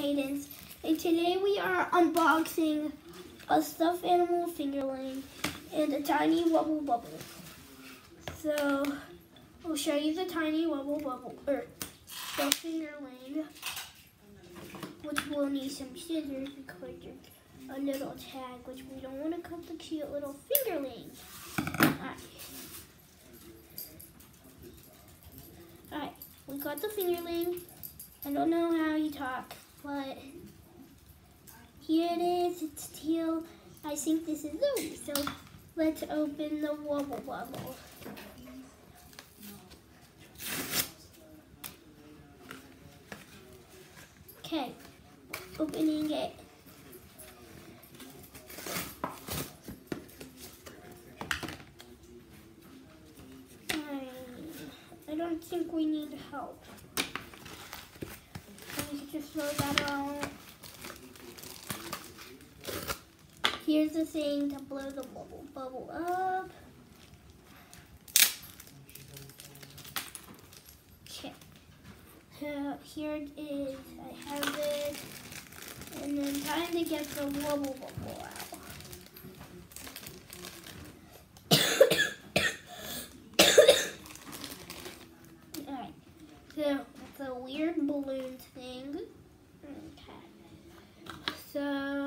Cadence, and today we are unboxing a stuffed animal fingerling and a tiny wubble bubble. So, I'll show you the tiny wubble bubble, or stuffed fingerling, which will need some scissors because there's a little tag, which we don't want to cut the cute little fingerling. Alright, we got the fingerling. I don't know how you talk, but here it is. It's teal. I think this is Louie. So let's open the wubble bubble. Here's the thing to blow the bubble, bubble up. Okay. Here it is. I have it. And then time to get the wubble bubble out. Alright. So the weird balloon thing. Okay. So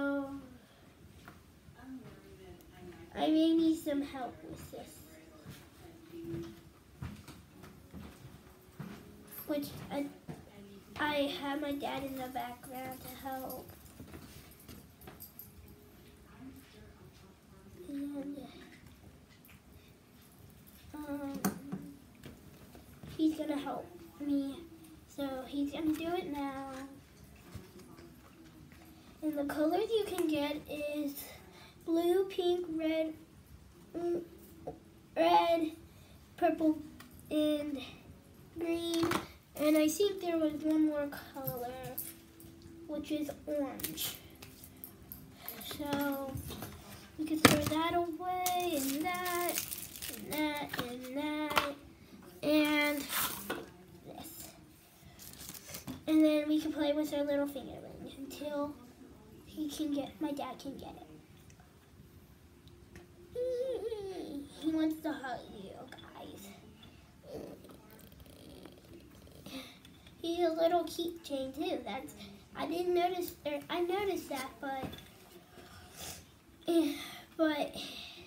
I may need some help with this. Which I, I have my dad in the background to help. And um, he's gonna help me so he's to do it now. And the colors you can get is pink, red, mm, red, purple, and green. And I think there was one more color, which is orange. So we can throw that away, and that, and that, and that, and this. and then we can play with our little fingerling until he can get, my dad can get it. He wants to hug you guys. He's a little keychain too. That's I didn't notice. Or I noticed that, but but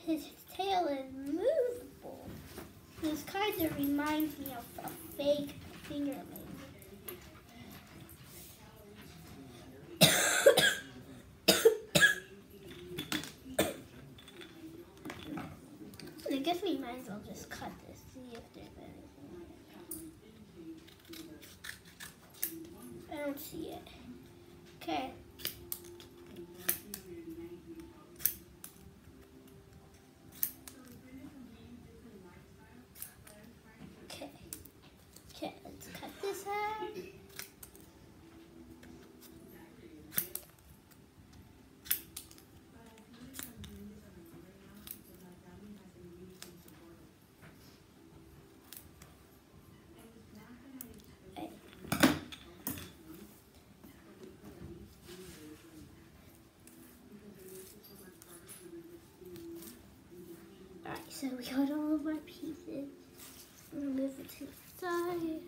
his tail is movable. This kind of reminds me of a fake fingerling. I guess we might as well just cut this, see if there's anything. I don't see it. Okay. So we got all of our pieces. Move it to the side.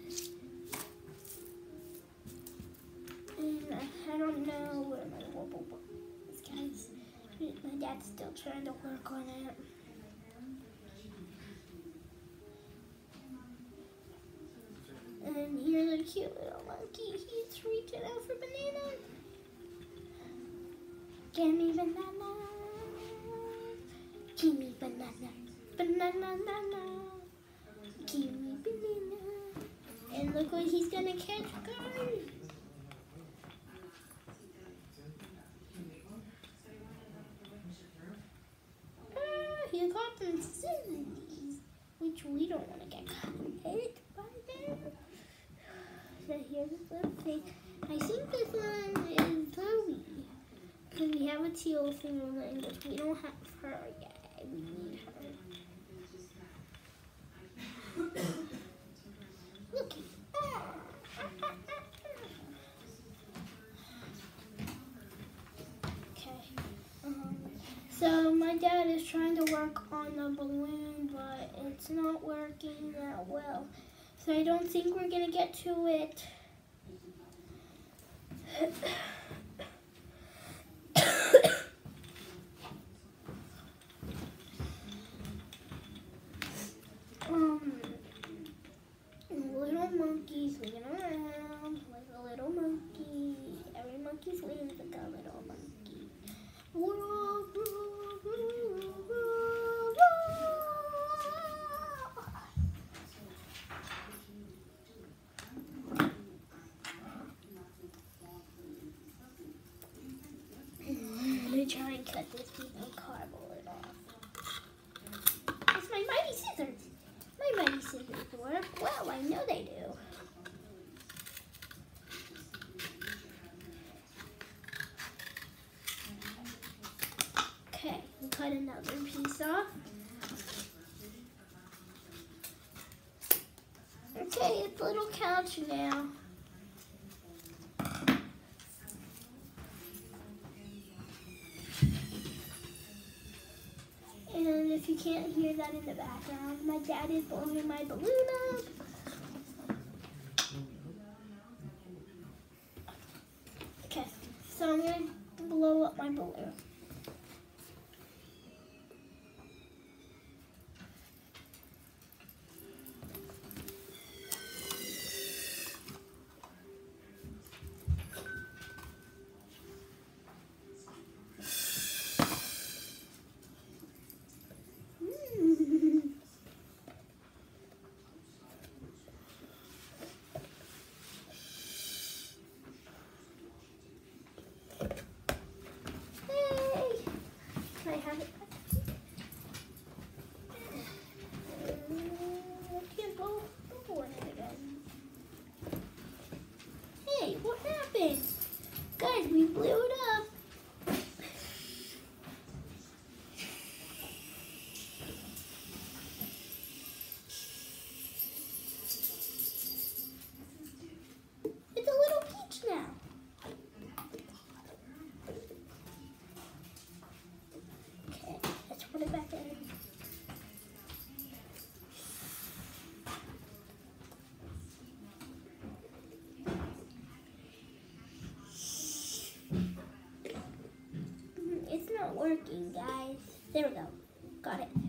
And I don't know where my wubble is, guys. My dad's still trying to work on it. And here's a cute little monkey. He's reaching out for banana. Give me banana. Give me banana banana, banana. Me banana. And look what he's gonna catch, guys. Ah, he caught some scissors, which we don't want to get caught by them. So here's the little thing. I think this one is Chloe. Because we have a teal fingerling, but we don't have her yet. We need her. So my dad is trying to work on the balloon, but it's not working that well. So I don't think we're gonna get to it. um, little monkey swinging around like a little monkey. Every monkey swings like a little monkey. Let me try and cut this piece of cardboard off. It's my mighty scissors. My mighty scissors work well. I know they do. Okay, cut another piece off. Okay, it's a little couch now. If you can't hear that in the background, my dad is blowing my balloon up. Okay, so I'm gonna blow up my balloon. Mm. Hey! Can I have it? Mm, I can't blow bubble in it again. Hey, what happened? Guys, we blew it up. Working, guys. There we go. Got it.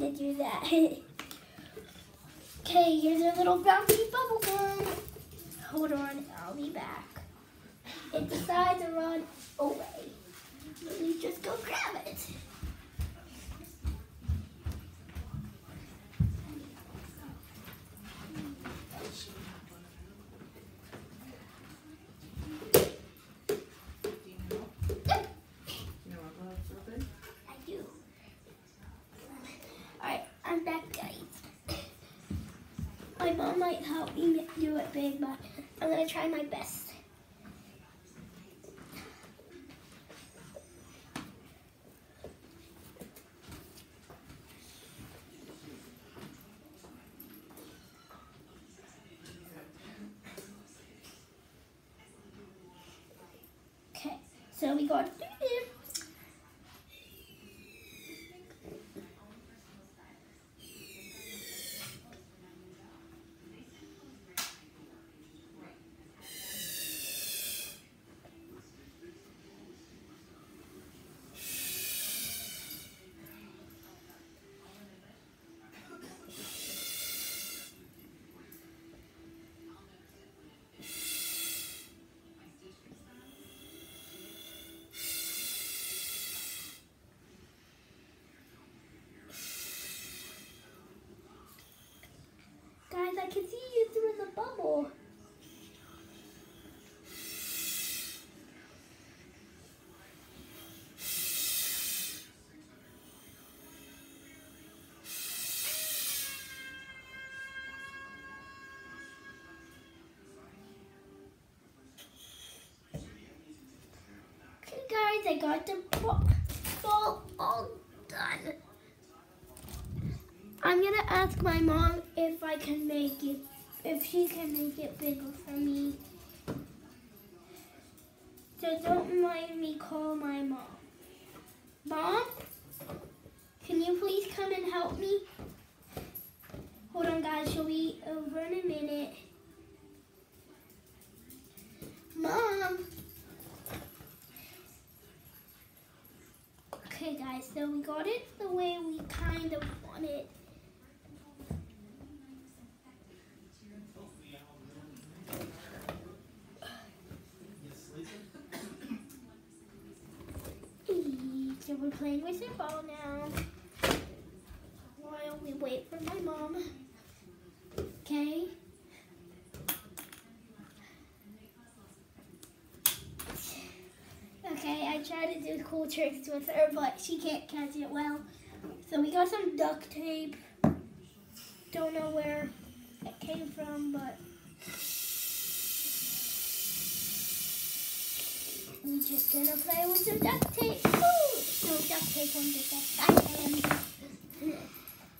To do that. okay, here's our little bouncy bubble gun. Hold on, I'll be back. It decides to run away. Please just go grab it. Yep, You want to go something? I do. Alright, I'm back, guys. My mom might help me do it big, but I'm gonna try my best. Okay, so we got guys, I got the ball, all done. I'm gonna ask my mom if I can make it, if she can make it bigger for me. So don't mind me call my mom. Mom, can you please come and help me? Hold on, guys. She'll be over in a minute. Mom. Okay, guys. So we got it the way we kind of want it. So we're playing with the ball now while we wait for my mom. Okay. Tried to do cool tricks with her, but she can't catch it well. So we got some duct tape. Don't know where it came from, but we just gonna play with some duct tape. Ooh! No duct tape on the back end.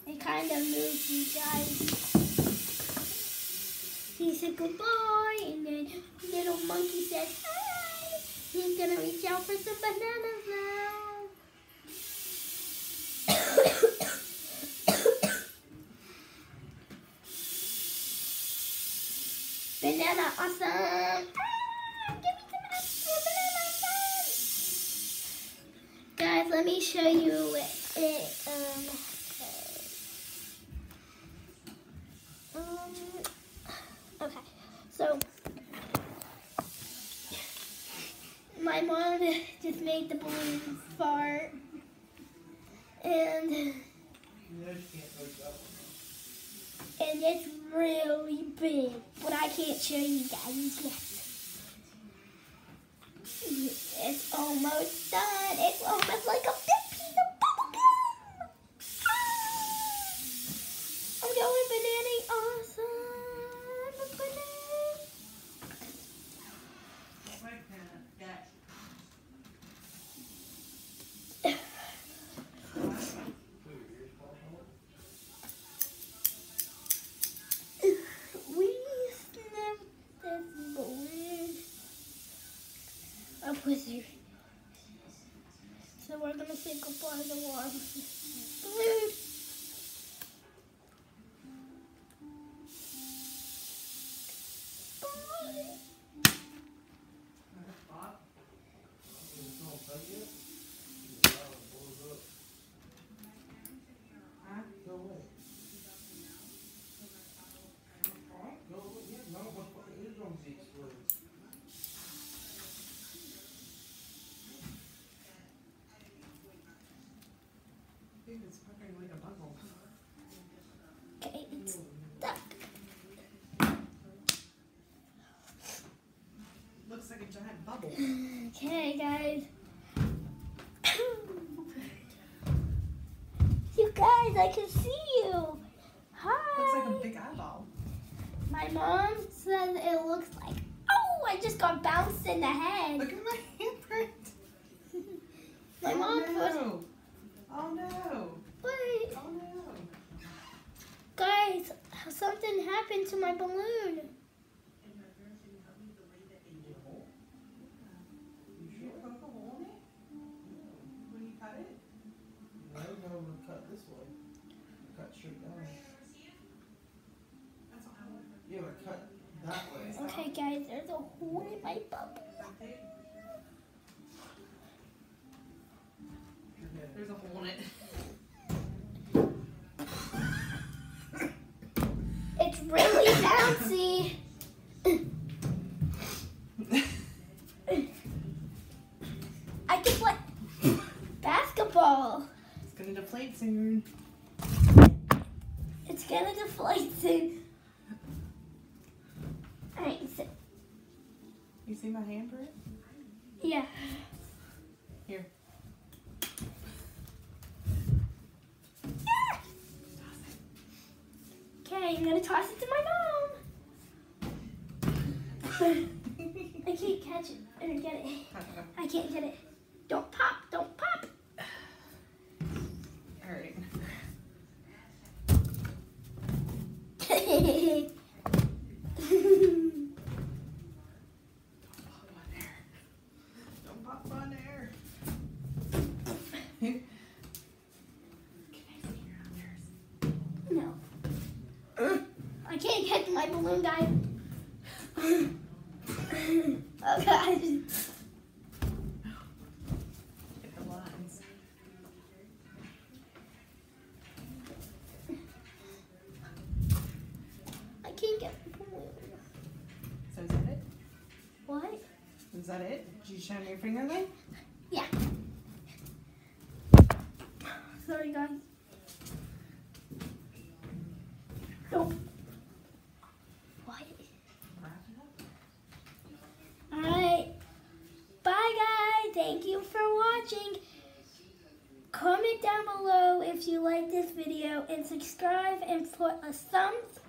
It kind of moves you guys. He said goodbye, and then little monkey said hi. Ah, He's gonna reach out for some bananas now. Banana awesome! Ah, banana Guys, let me show you it. it um, okay. Um, okay, so my mom just made the balloon fart, and and it's really big, but I can't show you guys yet. It's almost done. It's almost like a big piece of bubblegum. Ah! I'm going banana awesome. Banana. We snapped this balloon her. So we're gonna say goodbye to one giant bubble. Okay, guys. you guys, I can see you. Hi. Looks like a big eyeball. My mom says it looks like. Oh, I just got bounced in the head. Look at my handprint. My oh, mom put. no. Oh no. Wait, Oh no. guys, something happened to my balloon. There's a hole in my bubble. There's a hole in it. It's really bouncy. I can play basketball. It's gonna deflate soon. It's gonna deflate soon. Alright, so, You see my handprint? yeah. Here. Okay, I'm gonna toss it to my mom. I can't catch it or get it. I can't get it. Don't pop, don't pop. All right. Pop on air. Don't pop on air. Can I see your others? no. I can't catch my balloon guy. oh gosh. Get the lines. I can't get the balloon. So is that it? What? Is that it? Did you show me your fingerling? Yeah. Sorry guys. Nope. What? Wrap it up. Alright. Bye guys. Thank you for watching. Comment down below if you like this video and subscribe and put a thumbs